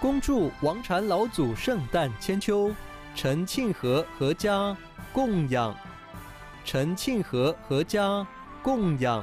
恭祝王禅老祖圣诞千秋，陈庆和阖家供养，陈庆和阖家供养。